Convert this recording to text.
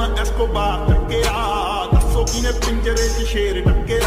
Escobar ਟੱਕਿਆ ਦੱਸੋ ਕਿਨੇ ਪਿੰਜਰੇ 'ਚ ਸ਼ੇਰ ਟੱਕਿਆ